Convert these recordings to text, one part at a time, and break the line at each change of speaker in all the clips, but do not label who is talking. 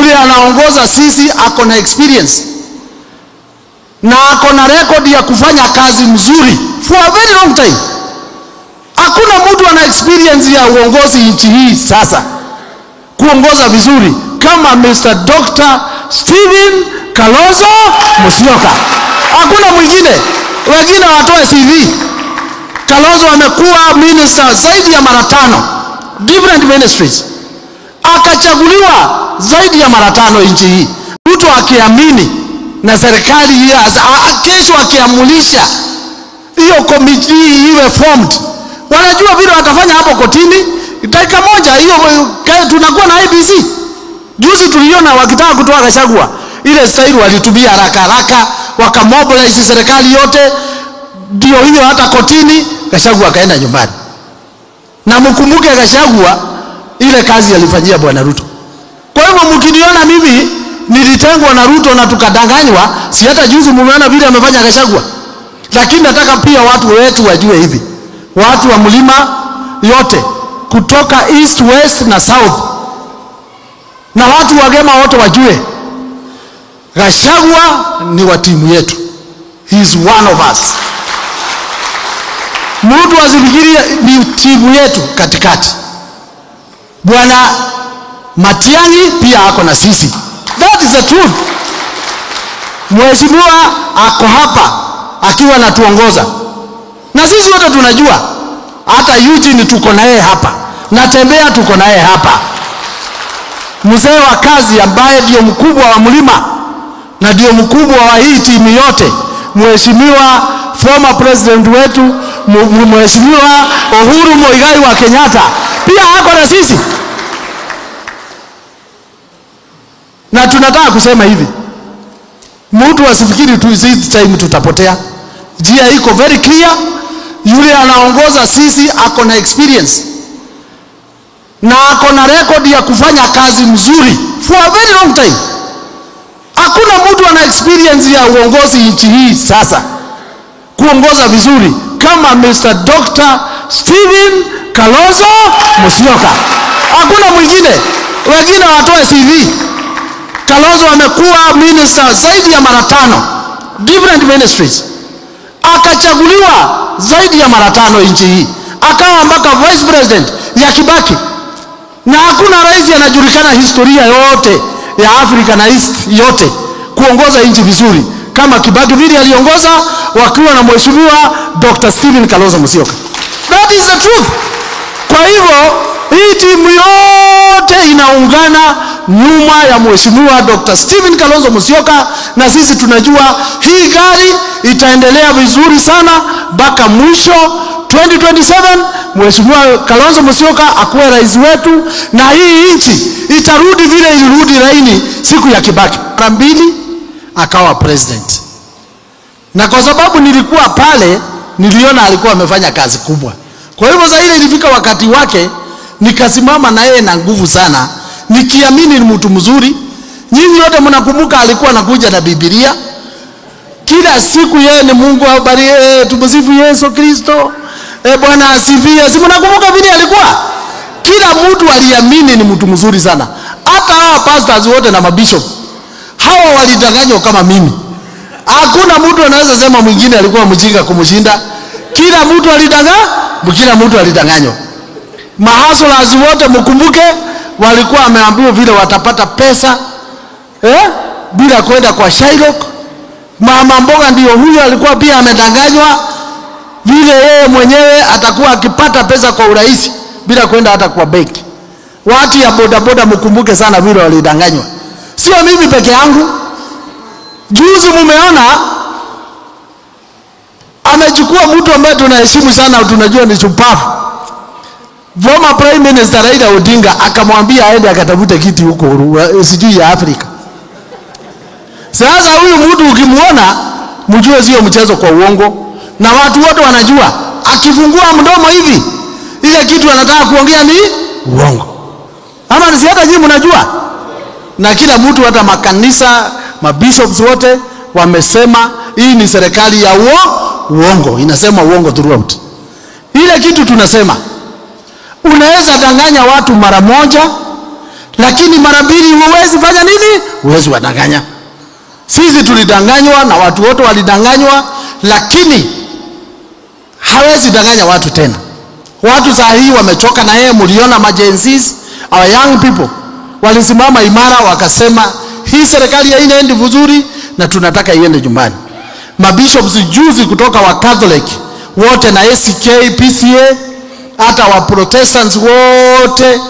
yule anaongoza sisi ako na experience na ako na record ya kufanya kazi mzuri for a very long time. Hakuna mtu ana experience ya uongozi nchi hii sasa kuongoza vizuri kama Mr. Dr. Stephen Kalonzo Musyoka. Hakuna mwingine, wengine watoe CV. Kalonzo amekuwa minister zaidi ya mara tano, different ministries, akachaguliwa zaidi ya mara tano nchi hii, mtu akiamini na serikali kesho akiamulisha hiyo komiti iwe formed, wanajua vile watafanya hapo kotini dakika moja hiyo tunakuwa na IBC. Juzi tuliona wakitaka kutoa Gachagua, ile staili walitumia haraka haraka, wakamobilize serikali yote, ndio hiyo hata kotini Gachagua akaenda nyumbani. Na mkumbuke Gachagua ile kazi alifanyia bwana Ruto. Kwa hivyo mkiniona mimi nilitengwa na Ruto na tukadanganywa, si hata juzi mumeona vile amefanya Gachagua. Lakini nataka pia watu wetu wajue hivi, watu wa mlima yote kutoka east west na south na watu wagema wote wajue Gachagua ni wa timu yetu, he is one of us. Mtu asifikirie ni timu yetu katikati. Bwana matiani pia ako na sisi, that is the truth. Mheshimiwa ako hapa akiwa anatuongoza. Na sisi wote tunajua hata Eugene tuko naye hapa, natembea tuko naye hapa, mzee wa kazi ambaye ndio mkubwa wa mlima na ndio mkubwa wa hii timu yote, mheshimiwa former president wetu mheshimiwa Uhuru Muigai wa Kenyatta pia ako na sisi, na tunataka kusema hivi, mtu asifikiri tu this time tutapotea. Njia iko very clear yule anaongoza sisi ako na experience na ako na record ya kufanya kazi mzuri for a very long time. Hakuna mtu ana experience ya uongozi nchi hii sasa kuongoza vizuri kama Mr. Dr. Stephen Kalonzo Musyoka. Hakuna mwingine, wengine watoe CV. Kalonzo amekuwa minister zaidi ya mara tano, different ministries akachaguliwa zaidi ya mara tano nchi hii, akawa mpaka vice president ya Kibaki, na hakuna rais anajulikana historia yote ya Afrika na East yote kuongoza nchi vizuri kama Kibaki vile aliongoza wakiwa na mheshimiwa Dr. Stephen Kalonzo Musyoka. That is the truth. Kwa hivyo hii timu yote inaungana nyuma ya mheshimiwa Dr. Stephen Kalonzo Musyoka, na sisi tunajua hii gari itaendelea vizuri sana mpaka mwisho 2027 mheshimiwa Kalonzo Musyoka akuwe rais wetu, na hii nchi itarudi vile ilirudi laini siku ya Kibaki. Mara mbili akawa president, na kwa sababu nilikuwa pale, niliona alikuwa amefanya kazi kubwa. Kwa hivyo sasa ile ilifika wakati wake, nikasimama na yeye na nguvu sana, nikiamini ni mtu mzuri. Nyinyi wote mnakumbuka alikuwa anakuja na Biblia kila siku, yeye ni Mungu habari, e, tumsifu Yesu Kristo, e, Bwana asifiwe. Si mnakumbuka vile alikuwa? Kila mtu aliamini ni mtu mzuri sana, hata hawa pastors wote na mabishop hawa walidanganywa kama mimi. Hakuna mtu anaweza sema mwingine alikuwa mjinga kumshinda. Kila mtu alidanga kila mtu alidanganywa. Mahaslas wote mkumbuke, walikuwa wameambiwa vile watapata pesa eh, bila kwenda kwa Shylock. Mama mboga ndio huyo alikuwa pia amedanganywa vile yeye mwenyewe atakuwa akipata pesa kwa urahisi bila kwenda hata kwa benki. Watu ya bodaboda mkumbuke sana vile walidanganywa, sio mimi peke yangu. Juzi mumeona amechukua mtu ambaye tunaheshimu sana, tunajua ni shupavu, former prime minister Raila Odinga, akamwambia aende akatafute kiti huko sijui ya Afrika. Sasa huyu mtu ukimwona, mjue sio mchezo kwa uongo, na watu wote wanajua akifungua mdomo hivi, ile kitu anataka kuongea ni uongo, ama si hata nyinyi mnajua, na kila mtu, hata makanisa, mabishops wote wamesema hii ni serikali ya uo, uongo, inasema uongo throughout. Ile kitu tunasema unaweza danganya watu mara moja, lakini mara mbili huwezi fanya nini? Huwezi wadanganya. Sisi tulidanganywa na watu wote walidanganywa, lakini hawezi danganya watu tena. Watu saa hii wamechoka na yeye. Mliona majenzis, our young people walisimama imara, wakasema hii serikali haiendi vizuri na tunataka iende nyumbani. Mabishops juzi kutoka wa Catholic wote na ACK, PCA, hata wa Protestants wote,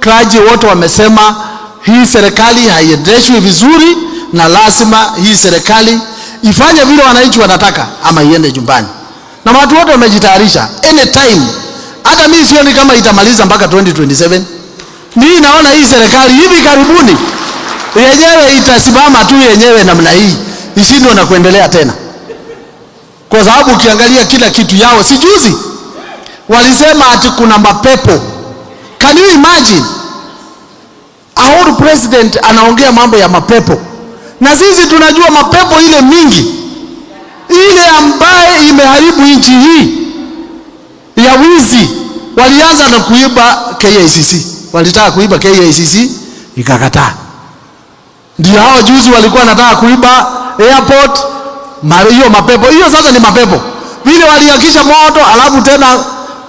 clergy wote wamesema hii serikali haiendeshwi vizuri na lazima hii serikali ifanye vile wananchi wanataka ama iende nyumbani. Na watu wote wamejitayarisha anytime. Hata mimi sioni kama itamaliza mpaka 2027. Mimi naona hii serikali hivi karibuni yenyewe itasimama tu yenyewe namna hii, ishindwe na kuendelea tena, kwa sababu ukiangalia kila kitu yao, si juzi walisema ati kuna mapepo. Can you imagine our president anaongea mambo ya mapepo, na sisi tunajua mapepo ile mingi ile ambaye imeharibu nchi hii ya wizi. Walianza na kuiba KICC, walitaka kuiba KICC ikakataa. Ndio hao juzi walikuwa wanataka kuiba airport, hiyo mapepo hiyo. Sasa ni mapepo vile waliakisha moto, alafu tena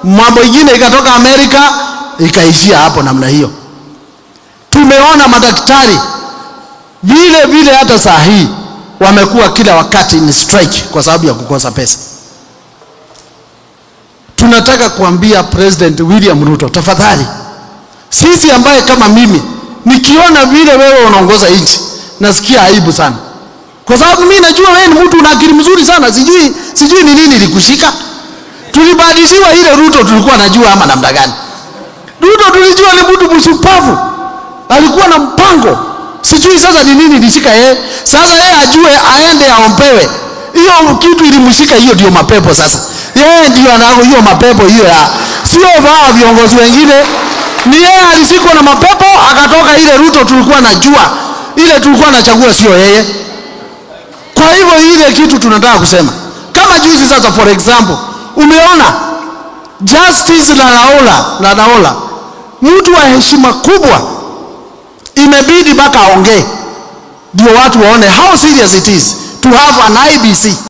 mambo ingine ikatoka Amerika ikaishia hapo namna hiyo. Tumeona madaktari vile vile, hata saa hii wamekuwa kila wakati ni strike kwa sababu ya kukosa pesa. Tunataka kuambia President William Ruto, tafadhali, sisi ambaye kama mimi nikiona vile wewe unaongoza nchi nasikia aibu sana, kwa sababu mimi najua wewe ni mtu una akili mzuri sana. Sijui sijui ni nini likushika. Tulibadilishiwa ile Ruto tulikuwa najua ama namna gani? Ruto tulijua ni mtu mshupavu, alikuwa na mpango. Sijui sasa ni nini lishika yeye. Sasa yeye ajue aende aombewe. Hiyo kitu ilimshika, hiyo ndio mapepo. Sasa yeye ndio anao hiyo mapepo hiyo, ya sio vaa viongozi wengine ni yeye alishikwa na mapepo akatoka. Ile Ruto tulikuwa najua, ile tulikuwa nachagua, sio yeye. Kwa hivyo ile kitu tunataka kusema kama juzi sasa, for example, umeona Justice la Laola, la Laola, mtu wa heshima kubwa, imebidi mpaka aongee ndio watu waone how serious it is to have an IBC